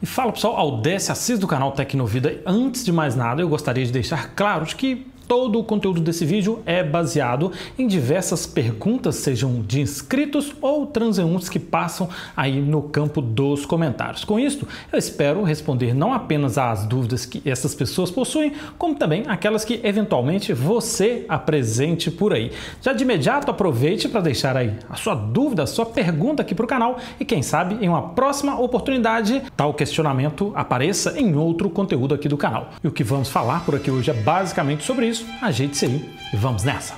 E fala pessoal, Aldécia Assis do canal Tecnovida. Antes de mais nada, eu gostaria de deixar claro de que Todo o conteúdo desse vídeo é baseado em diversas perguntas, sejam de inscritos ou transeuntes que passam aí no campo dos comentários. Com isso, eu espero responder não apenas às dúvidas que essas pessoas possuem, como também aquelas que eventualmente você apresente por aí. Já de imediato aproveite para deixar aí a sua dúvida, a sua pergunta aqui para o canal e quem sabe em uma próxima oportunidade tal questionamento apareça em outro conteúdo aqui do canal. E o que vamos falar por aqui hoje é basicamente sobre isso isso, ajeite-se aí e vamos nessa!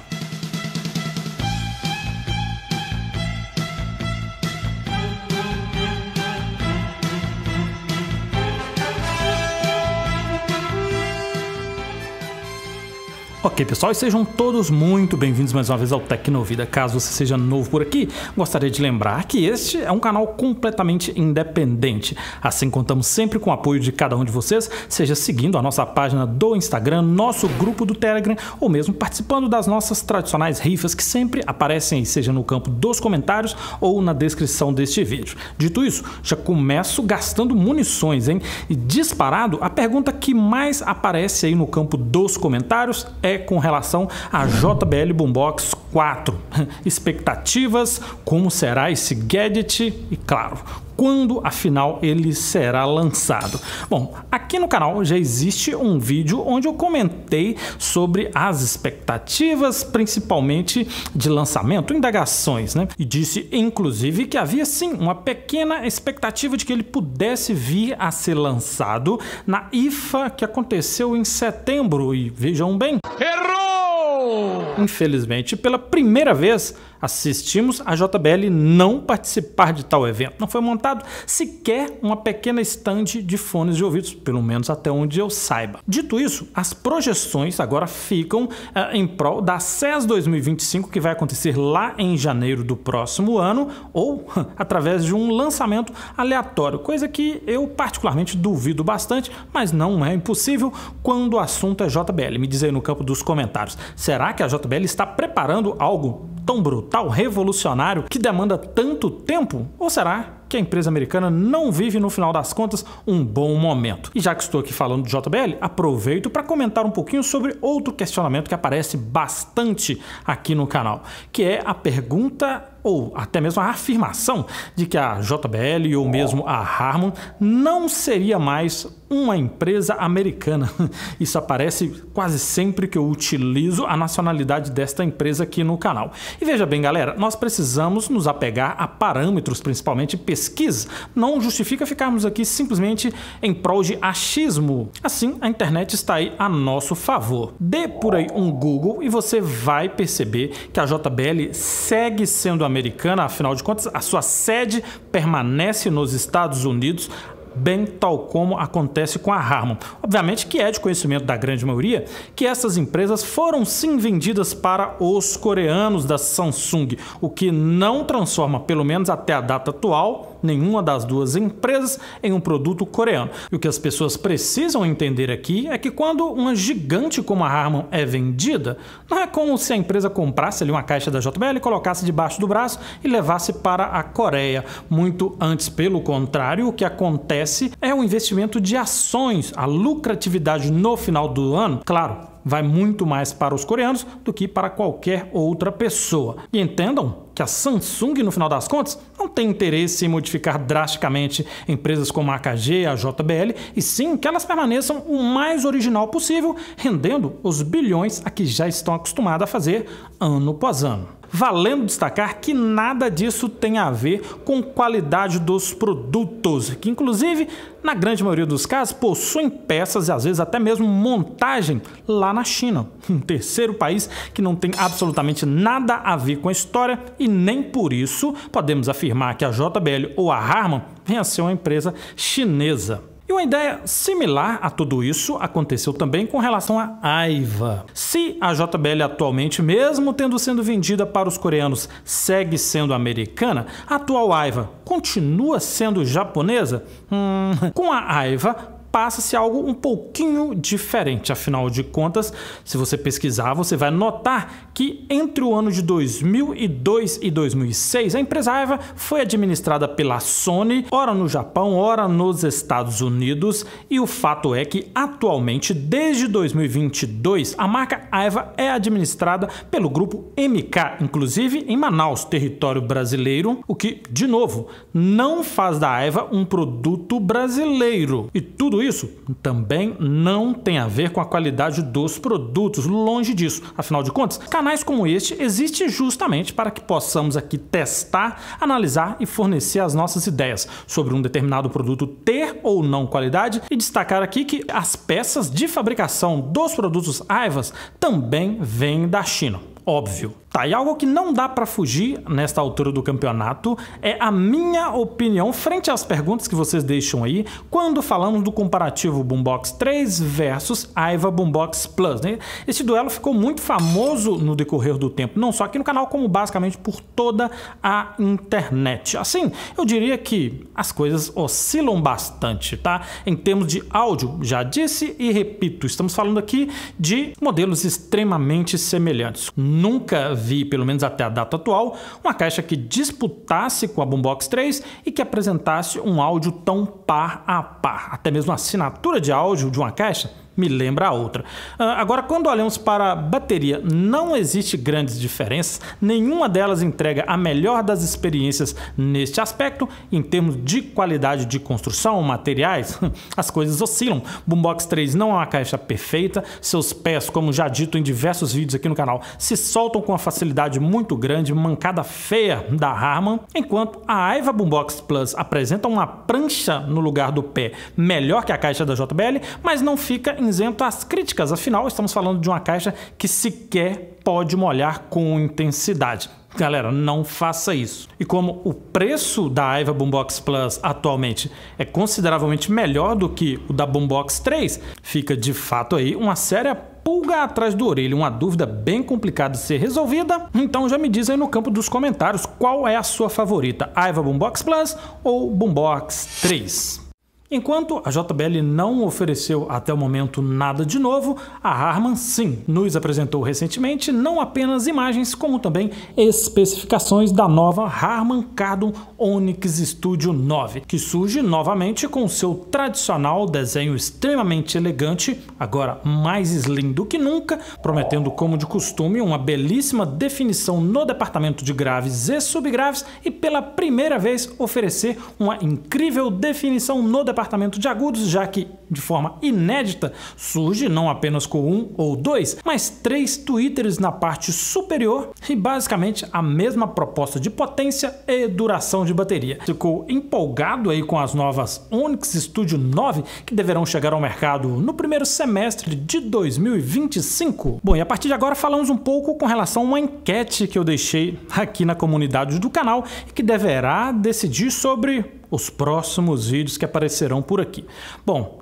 Ok, pessoal, e sejam todos muito bem-vindos mais uma vez ao Tecnovida. Caso você seja novo por aqui, gostaria de lembrar que este é um canal completamente independente. Assim, contamos sempre com o apoio de cada um de vocês, seja seguindo a nossa página do Instagram, nosso grupo do Telegram ou mesmo participando das nossas tradicionais rifas que sempre aparecem seja no campo dos comentários ou na descrição deste vídeo. Dito isso, já começo gastando munições, hein? E disparado, a pergunta que mais aparece aí no campo dos comentários é é com relação a JBL Boombox 4. Expectativas, como será esse gadget e, claro, quando afinal ele será lançado. Bom, aqui no canal já existe um vídeo onde eu comentei sobre as expectativas, principalmente de lançamento, indagações, né? E disse inclusive que havia sim uma pequena expectativa de que ele pudesse vir a ser lançado na IFA que aconteceu em setembro. E vejam bem. Errou! Infelizmente, pela primeira vez, assistimos a JBL não participar de tal evento. Não foi montado sequer uma pequena estande de fones de ouvidos, pelo menos até onde eu saiba. Dito isso, as projeções agora ficam uh, em prol da CES 2025, que vai acontecer lá em janeiro do próximo ano, ou através de um lançamento aleatório, coisa que eu particularmente duvido bastante, mas não é impossível quando o assunto é JBL. Me diz aí no campo dos comentários, será que a JBL está preparando algo tão brutal, revolucionário, que demanda tanto tempo? Ou será que a empresa americana não vive, no final das contas, um bom momento. E já que estou aqui falando de JBL, aproveito para comentar um pouquinho sobre outro questionamento que aparece bastante aqui no canal, que é a pergunta ou até mesmo a afirmação de que a JBL ou mesmo a Harman não seria mais uma empresa americana. Isso aparece quase sempre que eu utilizo a nacionalidade desta empresa aqui no canal. E veja bem, galera, nós precisamos nos apegar a parâmetros, principalmente pesquisa. Não justifica ficarmos aqui simplesmente em prol de achismo. Assim, a internet está aí a nosso favor. Dê por aí um Google e você vai perceber que a JBL segue sendo americana, afinal de contas, a sua sede permanece nos Estados Unidos bem tal como acontece com a Harman. Obviamente que é de conhecimento da grande maioria que essas empresas foram sim vendidas para os coreanos da Samsung, o que não transforma, pelo menos até a data atual, nenhuma das duas empresas em um produto coreano. E o que as pessoas precisam entender aqui é que quando uma gigante como a Harman é vendida, não é como se a empresa comprasse ali uma caixa da JBL, colocasse debaixo do braço e levasse para a Coreia. Muito antes, pelo contrário, o que acontece é o investimento de ações, a lucratividade no final do ano, claro, vai muito mais para os coreanos do que para qualquer outra pessoa. E entendam que a Samsung, no final das contas, não tem interesse em modificar drasticamente empresas como a AKG, a JBL, e sim que elas permaneçam o mais original possível, rendendo os bilhões a que já estão acostumadas a fazer ano após ano valendo destacar que nada disso tem a ver com qualidade dos produtos, que inclusive, na grande maioria dos casos, possuem peças e às vezes até mesmo montagem lá na China, um terceiro país que não tem absolutamente nada a ver com a história e nem por isso podemos afirmar que a JBL ou a Harman venha a ser uma empresa chinesa. E uma ideia similar a tudo isso aconteceu também com relação à Aiva. Se a JBL atualmente, mesmo tendo sendo vendida para os coreanos, segue sendo americana, a atual Aiva continua sendo japonesa? Hum, com a Aiva passa-se algo um pouquinho diferente. Afinal de contas, se você pesquisar, você vai notar que entre o ano de 2002 e 2006, a empresa Aiva foi administrada pela Sony, ora no Japão, ora nos Estados Unidos, e o fato é que atualmente, desde 2022, a marca Aiva é administrada pelo grupo MK, inclusive em Manaus, território brasileiro, o que, de novo, não faz da Aiva um produto brasileiro. E tudo isso também não tem a ver com a qualidade dos produtos, longe disso. Afinal de contas, canais como este existem justamente para que possamos aqui testar, analisar e fornecer as nossas ideias sobre um determinado produto ter ou não qualidade e destacar aqui que as peças de fabricação dos produtos Aivas também vêm da China. Óbvio. Tá, e algo que não dá para fugir nesta altura do campeonato é a minha opinião frente às perguntas que vocês deixam aí quando falamos do comparativo Boombox 3 versus Aiva Boombox Plus. Né? Esse duelo ficou muito famoso no decorrer do tempo, não só aqui no canal, como basicamente por toda a internet. Assim, eu diria que as coisas oscilam bastante, tá? Em termos de áudio, já disse e repito, estamos falando aqui de modelos extremamente semelhantes. Nunca vi, pelo menos até a data atual, uma caixa que disputasse com a Boombox 3 e que apresentasse um áudio tão par a par. Até mesmo a assinatura de áudio de uma caixa me lembra a outra. Ah, agora, quando olhamos para a bateria, não existe grandes diferenças, nenhuma delas entrega a melhor das experiências neste aspecto, em termos de qualidade de construção, materiais, as coisas oscilam. Boombox 3 não é uma caixa perfeita, seus pés, como já dito em diversos vídeos aqui no canal, se soltam com uma facilidade muito grande, mancada feia da Harman, enquanto a Aiva Boombox Plus apresenta uma prancha no lugar do pé melhor que a caixa da JBL, mas não fica em isento às críticas, afinal, estamos falando de uma caixa que sequer pode molhar com intensidade. Galera, não faça isso. E como o preço da Aiva Boombox Plus atualmente é consideravelmente melhor do que o da Boombox 3, fica de fato aí uma séria pulga atrás do orelho, uma dúvida bem complicada de ser resolvida. Então já me diz aí no campo dos comentários qual é a sua favorita, Aiva Boombox Plus ou Boombox 3. Enquanto a JBL não ofereceu até o momento nada de novo, a Harman sim nos apresentou recentemente não apenas imagens, como também especificações da nova Harman Kardon Onyx Studio 9, que surge novamente com seu tradicional desenho extremamente elegante, agora mais slim do que nunca, prometendo como de costume uma belíssima definição no departamento de graves e subgraves e pela primeira vez oferecer uma incrível definição no departamento departamento de agudos, já que, de forma inédita, surge não apenas com um ou dois, mas três tweeters na parte superior e basicamente a mesma proposta de potência e duração de bateria. Ficou empolgado aí com as novas Onyx Studio 9 que deverão chegar ao mercado no primeiro semestre de 2025. Bom, e a partir de agora falamos um pouco com relação a uma enquete que eu deixei aqui na comunidade do canal que deverá decidir sobre os próximos vídeos que aparecerão por aqui. Bom,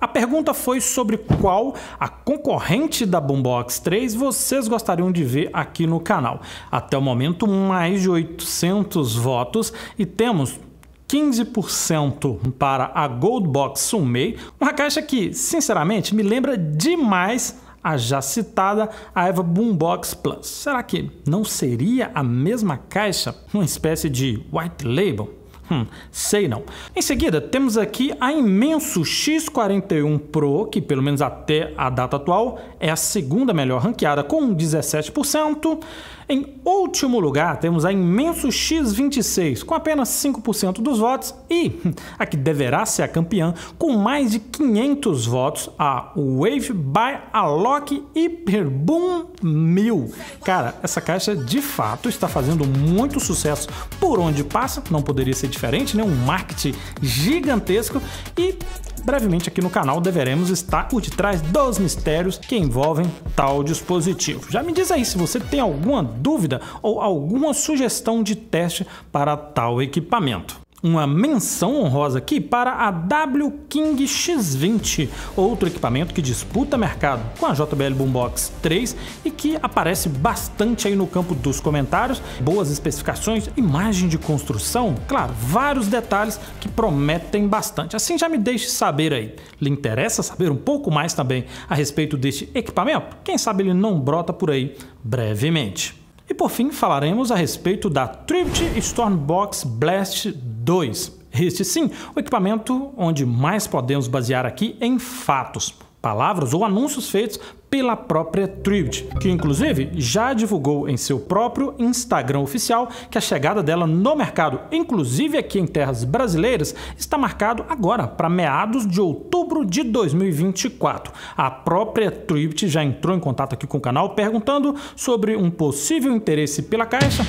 a pergunta foi sobre qual a concorrente da Boombox 3 vocês gostariam de ver aqui no canal. Até o momento, mais de 800 votos e temos 15% para a Goldbox Sumei, uma caixa que, sinceramente, me lembra demais a já citada Eva Boombox Plus. Será que não seria a mesma caixa, uma espécie de white label? Hum, sei não. Em seguida, temos aqui a imenso X41 Pro, que pelo menos até a data atual é a segunda melhor ranqueada com 17%. Em último lugar, temos a imenso X26 com apenas 5% dos votos e a que deverá ser a campeã com mais de 500 votos, a Wave by Alok Hyperboom 1000. Cara, essa caixa de fato está fazendo muito sucesso por onde passa, não poderia ser diferente, né? Um marketing gigantesco e brevemente aqui no canal deveremos estar por detrás dos mistérios que envolvem tal dispositivo. Já me diz aí se você tem alguma dúvida ou alguma sugestão de teste para tal equipamento. Uma menção honrosa aqui para a W King X20, outro equipamento que disputa mercado com a JBL Boombox 3 e que aparece bastante aí no campo dos comentários, boas especificações, imagem de construção, claro, vários detalhes que prometem bastante. Assim já me deixe saber aí. Lhe interessa saber um pouco mais também a respeito deste equipamento? Quem sabe ele não brota por aí brevemente. E por fim, falaremos a respeito da Tribute Stormbox Blast 2. Este sim, o equipamento onde mais podemos basear aqui em fatos, palavras ou anúncios feitos pela própria Tribute, que inclusive já divulgou em seu próprio Instagram oficial que a chegada dela no mercado, inclusive aqui em terras brasileiras, está marcado agora para meados de outubro de 2024. A própria Tribute já entrou em contato aqui com o canal perguntando sobre um possível interesse pela caixa.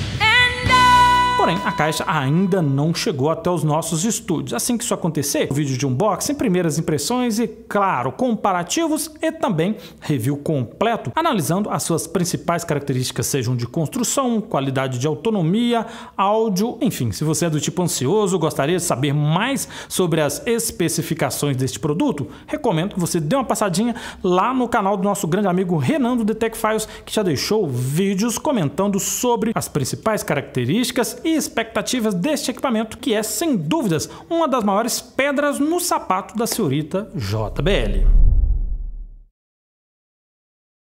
Porém, a caixa ainda não chegou até os nossos estúdios. Assim que isso acontecer, o vídeo de unboxing, primeiras impressões e, claro, comparativos e também review completo, analisando as suas principais características, sejam de construção, qualidade de autonomia, áudio, enfim, se você é do tipo ansioso, gostaria de saber mais sobre as especificações deste produto, recomendo que você dê uma passadinha lá no canal do nosso grande amigo Renan do Detect Files, que já deixou vídeos comentando sobre as principais características e expectativas deste equipamento, que é, sem dúvidas, uma das maiores pedras no sapato da senhorita JBL.